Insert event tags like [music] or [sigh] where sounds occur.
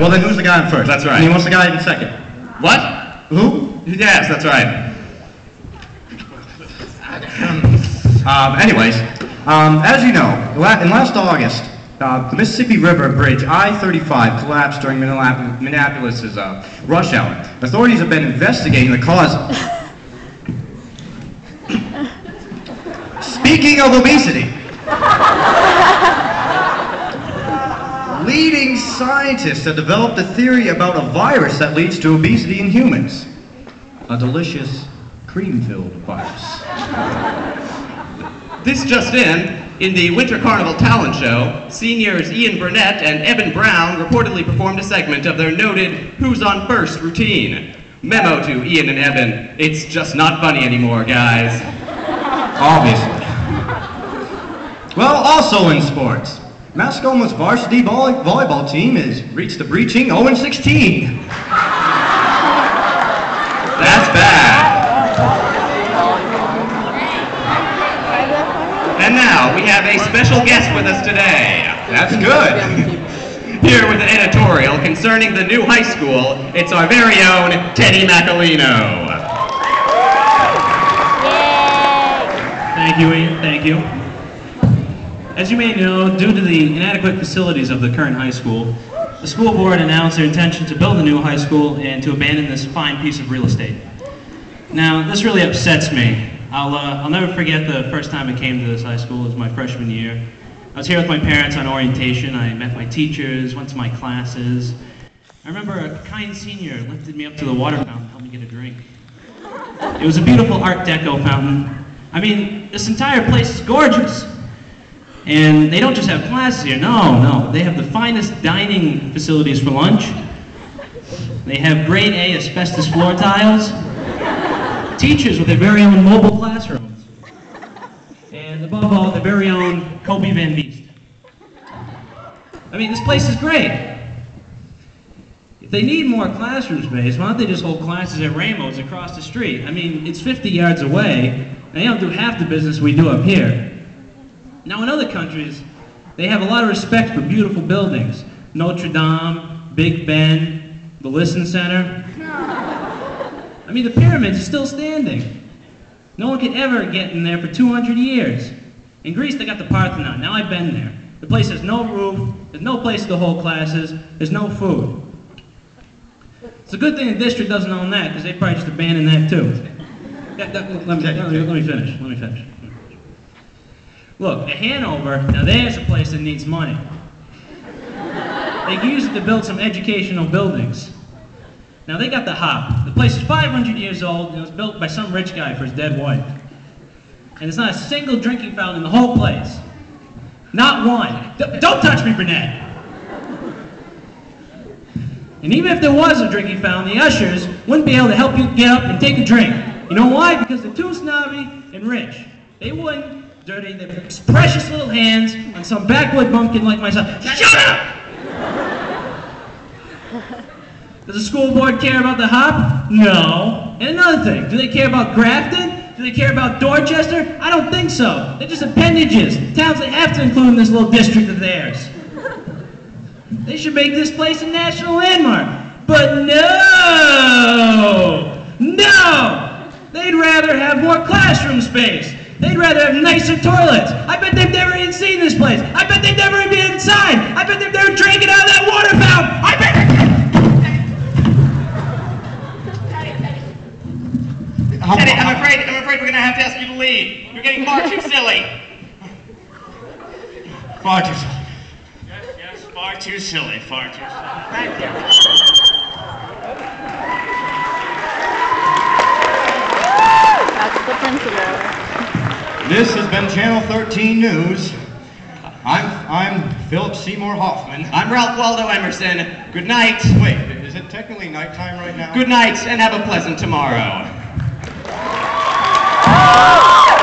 Well, then who's the guy in first? That's right. And he wants the guy in second. What? Who? Yes, that's right. Um, anyways, um, as you know, in last August, uh, the Mississippi River Bridge I-35 collapsed during Minneapolis- Minneapolis's uh, rush hour. Authorities have been investigating the cause. [laughs] Speaking of obesity, scientists have developed a theory about a virus that leads to obesity in humans. A delicious cream-filled virus. This just in, in the Winter Carnival Talent Show, seniors Ian Burnette and Eben Brown reportedly performed a segment of their noted Who's on First routine. Memo to Ian and Eben, it's just not funny anymore, guys. Obviously. Well, also in sports, Mascoma's varsity volley- volleyball team has reached the breaching 0-16. That's bad. And now we have a special guest with us today. That's good. Here with an editorial concerning the new high school, it's our very own Teddy Macalino. Thank you, Ian. Thank you. As you may know, due to the inadequate facilities of the current high school, the school board announced their intention to build a new high school and to abandon this fine piece of real estate. Now, this really upsets me. I'll, uh, I'll never forget the first time I came to this high school. It was my freshman year. I was here with my parents on orientation. I met my teachers, went to my classes. I remember a kind senior lifted me up to the water fountain helped me get a drink. It was a beautiful Art Deco fountain. I mean, this entire place is gorgeous. And they don't just have classes here, no, no. They have the finest dining facilities for lunch. They have grade A asbestos floor tiles. Teachers with their very own mobile classrooms. And above all, their very own Kobe Van Beest. I mean, this place is great. If they need more classroom space, why don't they just hold classes at Rainbow's across the street? I mean, it's 50 yards away, they don't do half the business we do up here. Now, in other countries, they have a lot of respect for beautiful buildings. Notre Dame, Big Ben, the Listen Center. [laughs] I mean, the pyramids are still standing. No one could ever get in there for 200 years. In Greece, they got the Parthenon. Now I've been there. The place has no roof, there's no place to hold classes, there's no food. It's a good thing the district doesn't own that, because they probably just abandon that too. [laughs] That- that- let, me, let me- let me finish, let me finish. Look, at Hanover, now there's a place that needs money. They use it to build some educational buildings. Now they got the hop. The place is 500 years old and it was built by some rich guy for his dead wife. And there's not a single drinking fountain in the whole place. Not one. D- don't touch me, Burnette. And even if there was a drinking fountain, the ushers wouldn't be able to help you get up and take a drink. You know why? Because they're too snobby and rich. They wouldn't dirty their precious little hands on some backwood bumpkin like myself. Shut up! [laughs] Does the school board care about the hop? No. And another thing, do they care about Grafton? Do they care about Dorchester? I don't think so. They're just appendages, towns they have to include in this little district of theirs. They should make this place a national landmark. But no! No! They'd rather have more classroom space. They'd rather have nicer toilets. I bet they've never even seen this place. I bet they've never even been inside. I bet they've never drank it out of that water fountain. I bet Teddy, I'm afraid, I'm afraid we're gonna have to ask you to leave. You're getting far too silly. Far too silly. Yes, yes, far too silly, far too silly. Thank you. That's the principal. This has been Channel 13 News. I'm, I'm Philip Seymour Hoffman. I'm Ralph Waldo Emerson. Good night. Wait, is it technically nighttime right now? Good night and have a pleasant tomorrow. [laughs]